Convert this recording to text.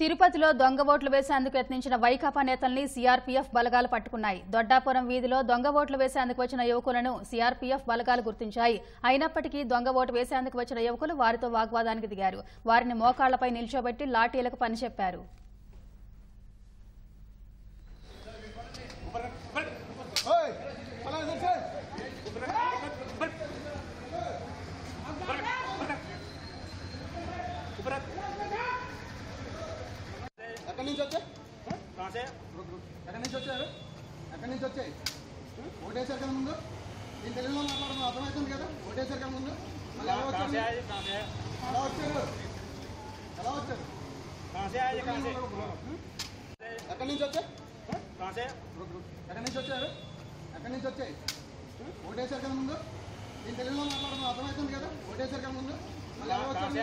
తిరుపతిలో దొంగ ఓట్లు వేసేందుకు యత్నించిన వైకాపా నేతల్ని సీఆర్పీఎఫ్ బలగాలు పట్టుకున్నాయి. దొడ్డాపురం వీధిలో దొంగ ఓట్లు వేసేందుకు వచ్చిన యువకులను సీఆర్పీఎఫ్ బలగాలు గుర్తించాయి. అయినప్పటికీ దొంగ ఓటు వేసేందుకు వచ్చిన యువకులు వారితో వాగ్వాదానికి దిగారు. వారిని మోకాళ్ళపై నిల్చోబెట్టి లాఠీలకు పనిచెప్పారు. ఎక్కడి నుంచి వచ్చాయి ఎక్కడి నుంచి వచ్చారు? ఎక్కడి నుంచి వచ్చాయి? ఓటేసారు కదా ముందు? నేను తెలుగులో మాట్లాడడం అర్థమవుతుంది కదా? ఓటేసారు కదా ముందు? మళ్ళీ ఎలా వచ్చారు? ఎలా వచ్చారు? ఎలా వచ్చారు? ఎక్కడి నుంచి వచ్చాయి? ఎక్కడి నుంచి వచ్చారు? ఎక్కడి నుంచి వచ్చాయి? ఓటేసారు కదా ముందు? నేను తెలుగులో మాట్లాడడం అర్థమవుతుంది కదా? ఓటేసారు కదా ముందు? ఎలా వచ్చారు?